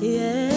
Yeah.